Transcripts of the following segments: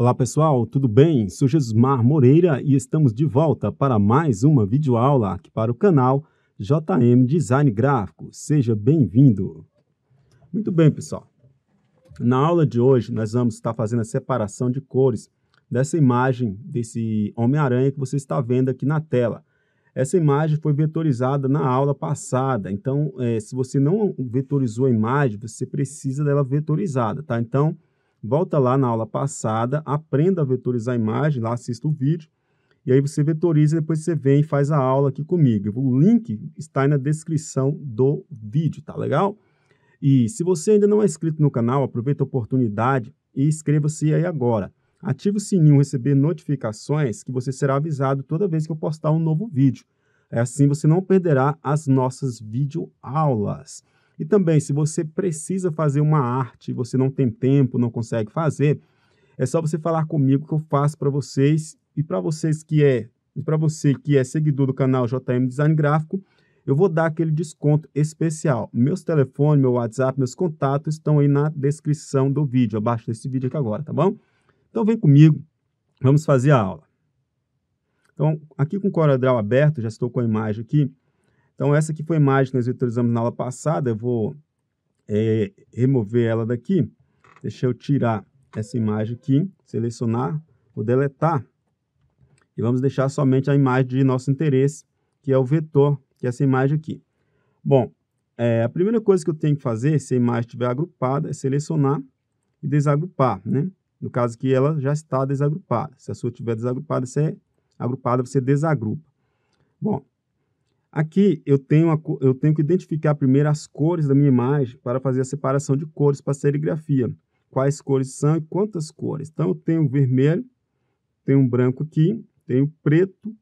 Olá pessoal, tudo bem? Sou Jesmar Moreira e estamos de volta para mais uma videoaula aqui para o canal JM Design Gráfico. Seja bem-vindo! Muito bem pessoal, na aula de hoje nós vamos estar fazendo a separação de cores dessa imagem desse Homem-Aranha que você está vendo aqui na tela. Essa imagem foi vetorizada na aula passada, então é, se você não vetorizou a imagem, você precisa dela vetorizada, tá? Então, volta lá na aula passada, aprenda a vetorizar a imagem, lá assista o vídeo, e aí você vetoriza e depois você vem e faz a aula aqui comigo. O link está aí na descrição do vídeo, tá legal? E se você ainda não é inscrito no canal, aproveita a oportunidade e inscreva-se aí agora. Ative o sininho receber notificações que você será avisado toda vez que eu postar um novo vídeo. É assim você não perderá as nossas videoaulas. E também, se você precisa fazer uma arte, você não tem tempo, não consegue fazer, é só você falar comigo que eu faço para vocês. E para vocês que é, para você que é seguidor do canal JM Design Gráfico, eu vou dar aquele desconto especial. Meus telefones, meu WhatsApp, meus contatos estão aí na descrição do vídeo, abaixo desse vídeo aqui agora, tá bom? Então vem comigo, vamos fazer a aula. Então, aqui com o CorelDRAW aberto, já estou com a imagem aqui. Então, essa aqui foi a imagem que nós visualizamos na aula passada. Eu vou é, remover ela daqui. Deixa eu tirar essa imagem aqui, selecionar, vou deletar. E vamos deixar somente a imagem de nosso interesse, que é o vetor, que é essa imagem aqui. Bom, é, a primeira coisa que eu tenho que fazer, se a imagem estiver agrupada, é selecionar e desagrupar, né? No caso que ela já está desagrupada. Se a sua estiver desagrupada, você agrupada, você desagrupa. Bom, aqui eu tenho, a, eu tenho que identificar primeiro as cores da minha imagem para fazer a separação de cores para a serigrafia. Quais cores são e quantas cores. Então, eu tenho vermelho, tenho branco aqui, tenho preto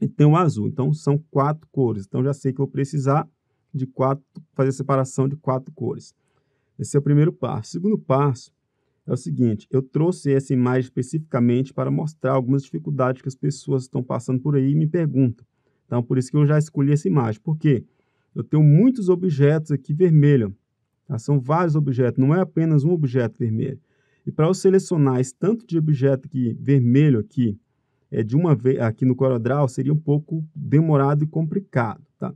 e tenho azul. Então, são quatro cores. Então, já sei que vou precisar de quatro, fazer a separação de quatro cores. Esse é o primeiro passo. O segundo passo é o seguinte, eu trouxe essa imagem especificamente para mostrar algumas dificuldades que as pessoas estão passando por aí e me perguntam. Então, por isso que eu já escolhi essa imagem. Por quê? Eu tenho muitos objetos aqui vermelho. Tá? São vários objetos, não é apenas um objeto vermelho. E para eu selecionar esse tanto de objeto aqui, vermelho aqui, é, de uma vez aqui no CorelDRAW, seria um pouco demorado e complicado. Tá?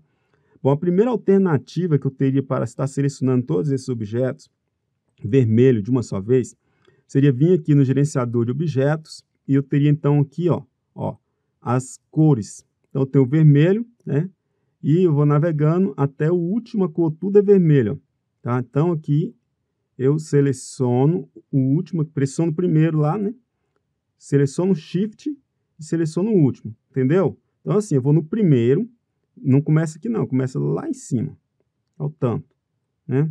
Bom, a primeira alternativa que eu teria para estar selecionando todos esses objetos vermelho de uma só vez, seria vir aqui no gerenciador de objetos e eu teria então aqui, ó, ó, as cores. Então eu tenho o vermelho, né? E eu vou navegando até o última cor, tudo é vermelho, tá? Então aqui eu seleciono o último, pressiono primeiro lá, né? Seleciono Shift e seleciono o último, entendeu? Então assim, eu vou no primeiro, não começa aqui não, começa lá em cima, ao tanto, né?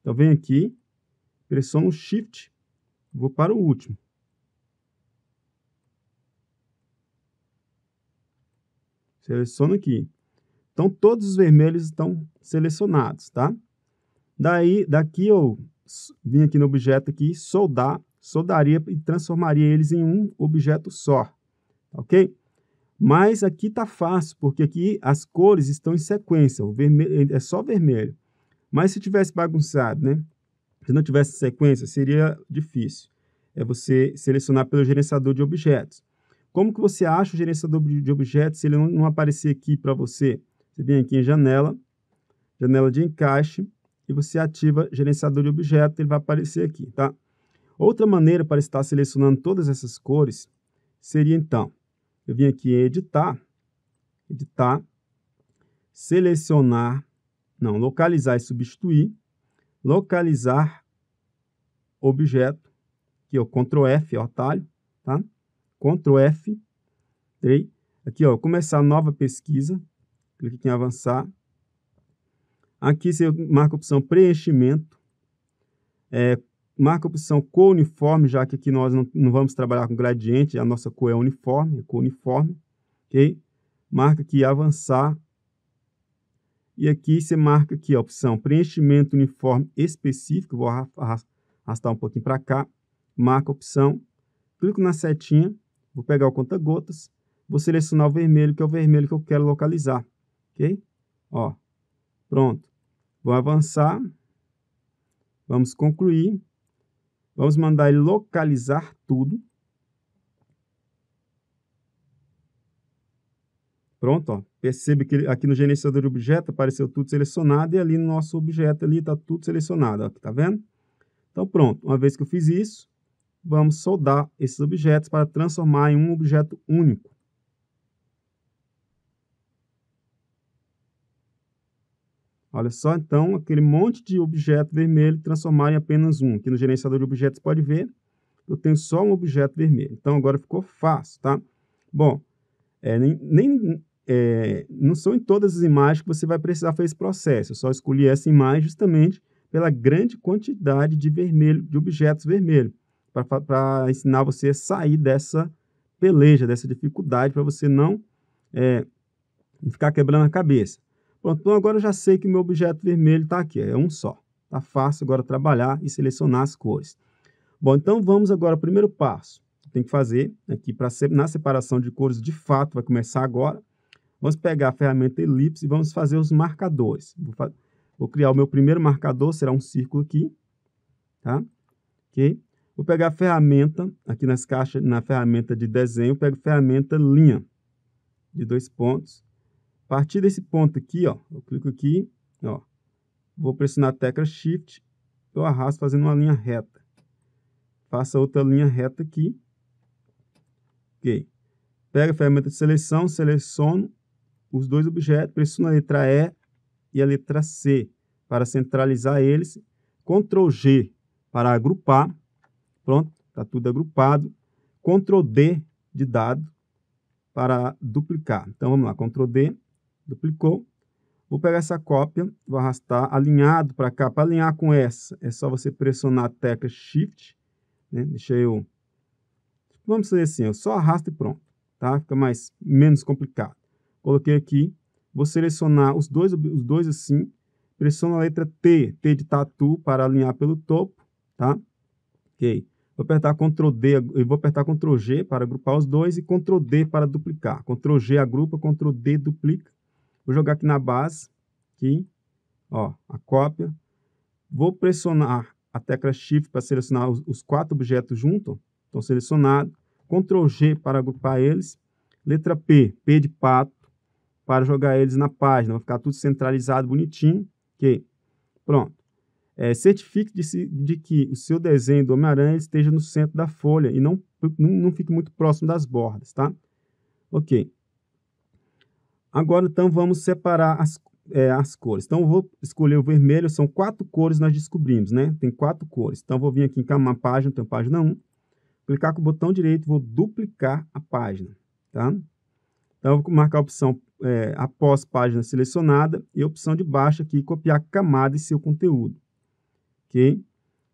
Então vem aqui, pressiono Shift, vou para o último. Seleciono aqui. Então, todos os vermelhos estão selecionados, tá? Daí, daqui eu vim aqui no objeto aqui, soldar, soldaria e transformaria eles em um objeto só, ok? Mas aqui tá fácil, porque aqui as cores estão em sequência, o vermelho é só vermelho. Mas se tivesse bagunçado, né? Se não tivesse sequência, seria difícil. É você selecionar pelo gerenciador de objetos. Como que você acha o gerenciador de objetos se ele não, não aparecer aqui para você? Você vem aqui em janela, janela de encaixe, e você ativa gerenciador de objetos, ele vai aparecer aqui, tá? Outra maneira para estar selecionando todas essas cores seria então, eu vim aqui em editar, editar, selecionar, não, localizar e substituir, localizar objeto, que é o Ctrl F, é o atalho, tá? Ctrl F, trei, aqui ó, começar nova pesquisa, clique em avançar. Aqui você marca a opção preenchimento, é, marca a opção cor uniforme, já que aqui nós não, não vamos trabalhar com gradiente, a nossa cor é uniforme, é cor uniforme, ok? Marca aqui avançar, e aqui você marca aqui a opção preenchimento uniforme específico. Vou arrastar um pouquinho para cá. Marca a opção. Clico na setinha. Vou pegar o conta-gotas, vou selecionar o vermelho, que é o vermelho que eu quero localizar, ok? Ó, pronto. Vou avançar, vamos concluir, vamos mandar ele localizar tudo. Pronto, ó. percebe que aqui no gerenciador de objeto apareceu tudo selecionado e ali no nosso objeto ali está tudo selecionado, ó, tá vendo? Então pronto, uma vez que eu fiz isso, vamos soldar esses objetos para transformar em um objeto único. Olha só, então, aquele monte de objeto vermelho transformar em apenas um. Aqui no gerenciador de objetos, pode ver, eu tenho só um objeto vermelho. Então, agora ficou fácil, tá? Bom, é, nem, nem é, não são em todas as imagens que você vai precisar fazer esse processo. Eu só escolhi essa imagem justamente pela grande quantidade de vermelho, de objetos vermelhos, para ensinar você a sair dessa peleja, dessa dificuldade, para você não é, ficar quebrando a cabeça. Pronto, então agora eu já sei que meu objeto vermelho está aqui, é um só. Está fácil agora trabalhar e selecionar as cores. Bom, então vamos agora ao primeiro passo. Tem que fazer aqui para na separação de cores de fato, vai começar agora. Vamos pegar a ferramenta elipse e vamos fazer os marcadores. Vou, vou criar o meu primeiro marcador, será um círculo aqui, tá? Ok? Vou pegar a ferramenta, aqui nas caixas, na ferramenta de desenho, pego ferramenta linha, de dois pontos. A partir desse ponto aqui, ó, eu clico aqui, ó, vou pressionar a tecla Shift, eu arrasto fazendo uma linha reta. Faça outra linha reta aqui. Ok. Pega a ferramenta de seleção, seleciono os dois objetos, pressiono a letra E e a letra C para centralizar eles. Ctrl G para agrupar. Pronto, está tudo agrupado. Ctrl D de dado para duplicar. Então vamos lá, Ctrl D duplicou. Vou pegar essa cópia, vou arrastar alinhado para cá. Para alinhar com essa, é só você pressionar a tecla Shift. Né? Deixa eu... Vamos fazer assim, eu só arrasto e pronto. Tá? Fica mais, menos complicado. Coloquei aqui, vou selecionar os dois, os dois assim. Pressiono a letra T, T de tatu, para alinhar pelo topo. Tá? Ok. Vou apertar Ctrl D, eu vou apertar Ctrl G para agrupar os dois e Ctrl D para duplicar. Ctrl G agrupa, Ctrl D duplica. Vou jogar aqui na base, aqui, ó, a cópia. Vou pressionar a tecla Shift para selecionar os, os quatro objetos juntos. Estão selecionados. Ctrl G para agrupar eles. Letra P, P de pato, para jogar eles na página. Vai ficar tudo centralizado, bonitinho. Ok. Pronto. É, certifique de, de, que o seu desenho do Homem-Aranha esteja no centro da folha e não, não, não fique muito próximo das bordas, tá? Ok. Agora, então, vamos separar as, é, as cores. Então, eu vou escolher o vermelho, são quatro cores nós descobrimos, né? Tem quatro cores. Então, vou vir aqui em uma página, tem página 1, clicar com o botão direito, vou duplicar a página, tá? Então, eu vou marcar a opção é, após página selecionada e a opção de baixo aqui, copiar camada e seu conteúdo, ok?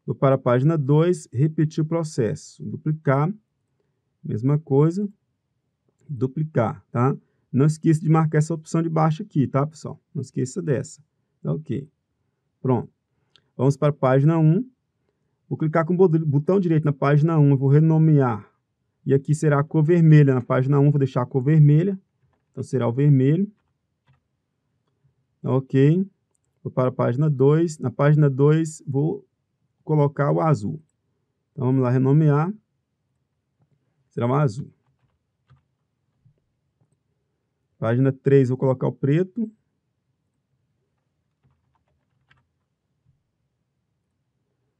Vou para a página 2, repetir o processo, duplicar, mesma coisa, duplicar, tá? Não esqueça de marcar essa opção de baixo aqui, tá, pessoal? Não esqueça dessa. Tá ok. Pronto. Vamos para a página 1. Vou clicar com o botão direito na página 1, eu vou renomear. E aqui será a cor vermelha. Na página 1, vou deixar a cor vermelha. Então, será o vermelho. Ok. Vou para a página 2. Na página 2, vou colocar o azul. Então, vamos lá, renomear. Será o azul. Página 3, vou colocar o preto.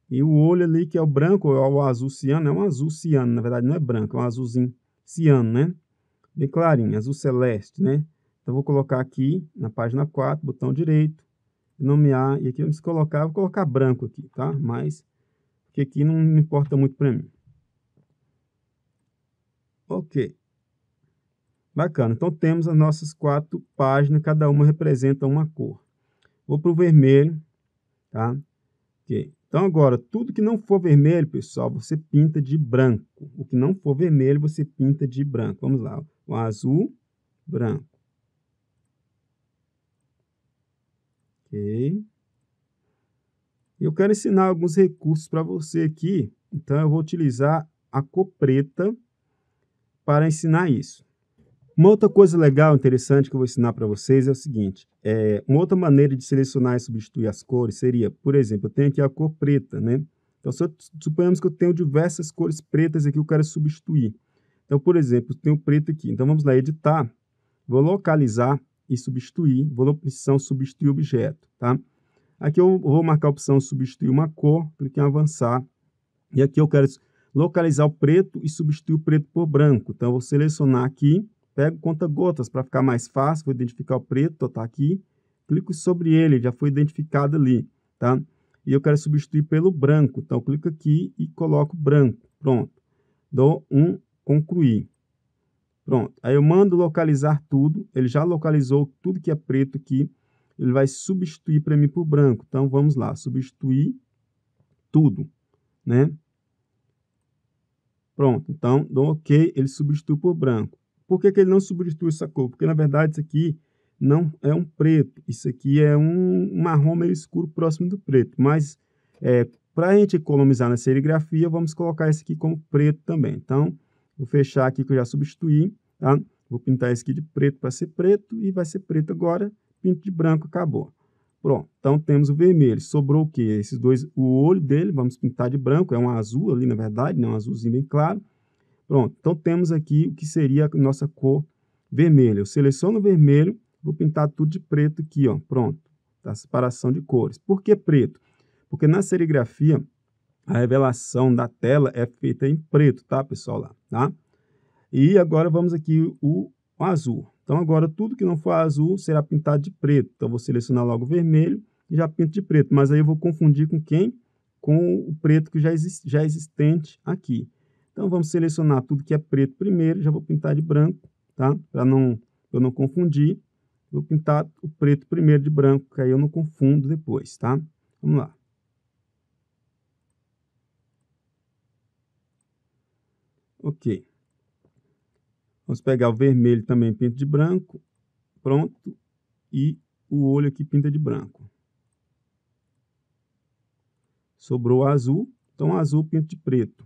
E o olho ali, que é o branco, é o azul ciano, é um azul ciano, na verdade não é branco, é um azulzinho ciano, né? Bem clarinho, azul celeste, né? Então, vou colocar aqui na página 4, botão direito, nomear, e aqui, se colocar, vou colocar branco aqui, tá? Mas, porque aqui não importa muito para mim. Ok. Bacana. Então, temos as nossas quatro páginas, cada uma representa uma cor. Vou para o vermelho, tá? Ok. Então, agora, tudo que não for vermelho, pessoal, você pinta de branco. O que não for vermelho, você pinta de branco. Vamos lá. O azul, branco. Ok. Eu quero ensinar alguns recursos para você aqui. Então, eu vou utilizar a cor preta para ensinar isso. Uma outra coisa legal, interessante que eu vou ensinar para vocês é o seguinte. É, uma outra maneira de selecionar e substituir as cores seria, por exemplo, eu tenho aqui a cor preta, né? Então, eu, suponhamos que eu tenho diversas cores pretas aqui que eu quero substituir. Então, por exemplo, eu tenho preto aqui. Então, vamos lá, editar. vou localizar e substituir, vou na opção substituir objeto, tá? Aqui eu vou marcar a opção substituir uma cor, clique em avançar, e aqui eu quero localizar o preto e substituir o preto por branco. Então, eu vou selecionar aqui, pego conta-gotas para ficar mais fácil, vou identificar o preto, está aqui, clico sobre ele, já foi identificado ali, tá? E eu quero substituir pelo branco, então clico aqui e coloco branco, pronto. Dou um concluir. Pronto, aí eu mando localizar tudo, ele já localizou tudo que é preto aqui, ele vai substituir para mim por branco. Então, vamos lá, substituir tudo, né? Pronto, então, dou OK, ele substitui por branco. Por que, que ele não substitui essa cor? Porque, na verdade, isso aqui não é um preto, isso aqui é um marrom meio escuro próximo do preto. Mas, é, para a gente economizar na serigrafia, vamos colocar esse aqui como preto também. Então, vou fechar aqui que eu já substituí, tá? Vou pintar esse aqui de preto para ser preto e vai ser preto agora, pinto de branco, acabou. Pronto, então temos o vermelho. Sobrou o quê? Esses dois, o olho dele, vamos pintar de branco, é um azul ali, na verdade, né? um azulzinho bem claro. Pronto, então temos aqui o que seria a nossa cor vermelha. Eu seleciono o vermelho, vou pintar tudo de preto aqui, ó. Pronto, tá? separação de cores. Por que preto? Porque na serigrafia, a revelação da tela é feita em preto, tá, pessoal? Lá, tá? E agora vamos aqui o, azul. Então, agora, tudo que não for azul será pintado de preto. Então, vou selecionar logo o vermelho e já pinto de preto. Mas aí eu vou confundir com quem? Com o preto que já, existe, já existente aqui. Então, vamos selecionar tudo que é preto primeiro. Já vou pintar de branco, tá? Para não, eu não confundir. Vou pintar o preto primeiro de branco, que aí eu não confundo depois, tá? Vamos lá. Ok. Vamos pegar o vermelho também, pinta de branco. Pronto. E o olho aqui pinta de branco. Sobrou o azul. Então, azul pinta de preto.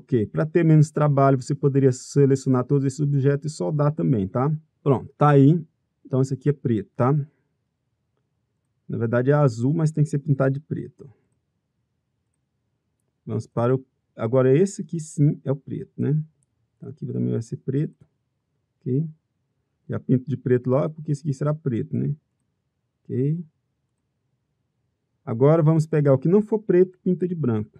Ok, para ter menos trabalho, você poderia selecionar todos esses objetos e soldar também, tá? Pronto, tá aí. Então, esse aqui é preto, tá? Na verdade, é azul, mas tem que ser pintado de preto. Vamos para o... Agora, esse aqui sim é o preto, né? Então, aqui também vai ser preto. Ok? Já pinto de preto logo, porque esse aqui será preto, né? Ok? Agora, vamos pegar o que não for preto, pinta de branco.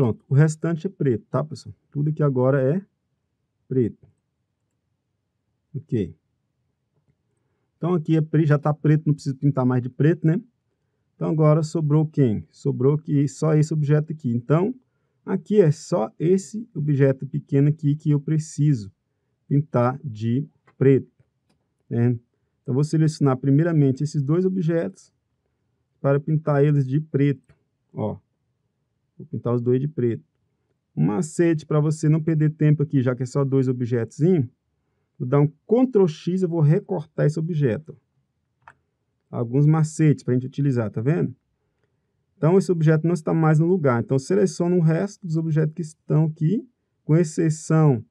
Pronto, o restante é preto, tá, pessoal? Tudo aqui agora é preto. Ok. Então, aqui é já está preto, não preciso pintar mais de preto, né? Então, agora sobrou quem? Sobrou aqui só esse objeto aqui. Então, aqui é só esse objeto pequeno aqui que eu preciso pintar de preto. Né? Então, vou selecionar primeiramente esses dois objetos para pintar eles de preto. Ó, Vou pintar os dois de preto. Um macete para você não perder tempo aqui, já que é só dois objetos. Vou dar um Ctrl X, eu vou recortar esse objeto. Alguns macetes para a gente utilizar, tá vendo? Então, esse objeto não está mais no lugar. Então, seleciono o resto dos objetos que estão aqui, com exceção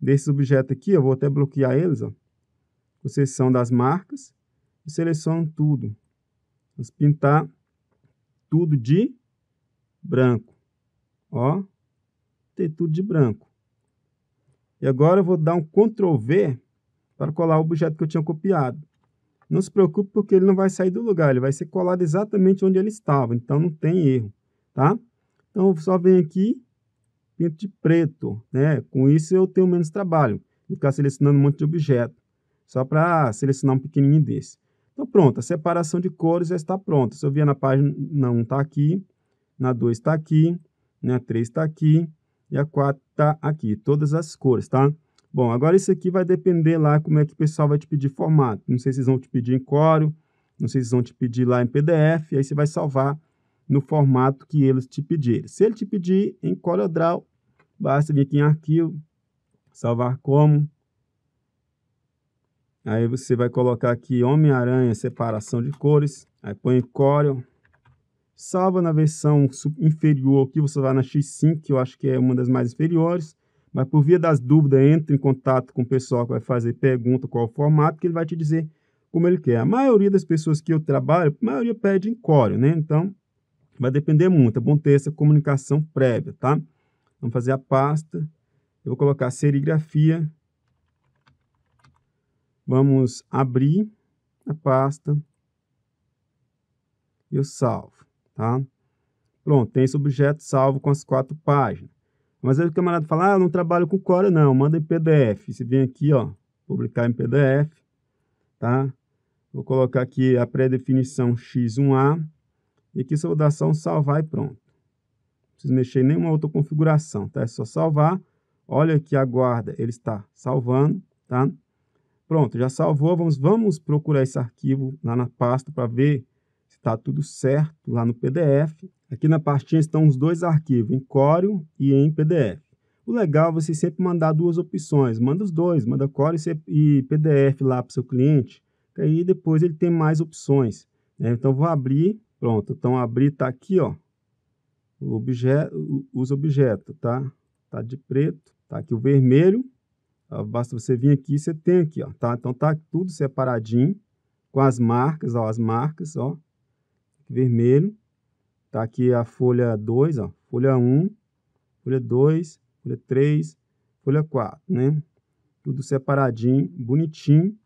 desses objetos aqui, eu vou até bloquear eles, ó. Com exceção das marcas, e seleciono tudo. Vamos pintar tudo de branco. Ó, tem tudo de branco. E agora eu vou dar um Ctrl V para colar o objeto que eu tinha copiado. Não se preocupe porque ele não vai sair do lugar, ele vai ser colado exatamente onde ele estava, então não tem erro, tá? Então só venho aqui, pinto de preto, né? Com isso eu tenho menos trabalho de ficar selecionando um monte de objeto, só para selecionar um pequenininho desse. Então pronto, a separação de cores já está pronta. Se eu vier na página, não está aqui, na 2 está aqui, na 3 está aqui, E a 4 está aqui, todas as cores, tá? Bom, agora isso aqui vai depender lá como é que o pessoal vai te pedir formato. Não sei se eles vão te pedir em Corel, não sei se eles vão te pedir lá em PDF, aí você vai salvar no formato que eles te pedirem. Se ele te pedir em CorelDRAW, basta vir aqui em Arquivo, salvar como. Aí você vai colocar aqui Homem-Aranha, separação de cores. Aí põe em Corel. Salva na versão inferior aqui, você vai na X5, que eu acho que é uma das mais inferiores. Mas por via das dúvidas, entre em contato com o pessoal que vai fazer pergunta qual o formato, que ele vai te dizer como ele quer. A maioria das pessoas que eu trabalho, a maioria pede em core, né? Então, vai depender muito. É bom ter essa comunicação prévia, tá? Vamos fazer a pasta. Eu vou colocar serigrafia. Vamos abrir a pasta. E eu salvo, tá? Pronto, tem esse objeto salvo com as quatro páginas. Mas aí o camarada fala, ah, eu não trabalho com Core, não, manda em PDF. Você vem aqui, ó, publicar em PDF, tá? Vou colocar aqui a pré-definição X1A, e aqui só vou dar só um salvar e pronto. Não preciso mexer em nenhuma outra configuração, tá? É só salvar. Olha aqui a guarda, ele está salvando, tá? Pronto, já salvou. Vamos, vamos procurar esse arquivo lá na pasta para ver está tudo certo lá no PDF. Aqui na pastinha estão os dois arquivos, em Corel e em PDF. O legal é você sempre mandar duas opções. Manda os dois, manda Corel e PDF lá para o seu cliente, que aí depois ele tem mais opções. Né? Então, vou abrir, pronto. Então, abrir está aqui, ó, o objeto, os objetos, tá? Tá de preto, tá aqui o vermelho. Basta você vir aqui, você tem aqui, ó, tá? Então, tá tudo separadinho, com as marcas, ó, as marcas, ó, vermelho. Tá aqui a folha 2, ó, folha 1, folha 2, folha 3, folha 4, né? Tudo separadinho, bonitinho.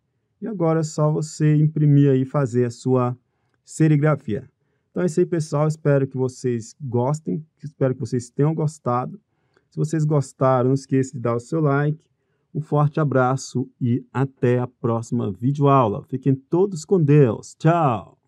E agora é só você imprimir aí e fazer a sua serigrafia. Então é isso aí, pessoal. Espero que vocês gostem. Espero que vocês tenham gostado. Se vocês gostaram, não esqueça de dar o seu like. Um forte abraço e até a próxima videoaula. Fiquem todos com Deus. Tchau!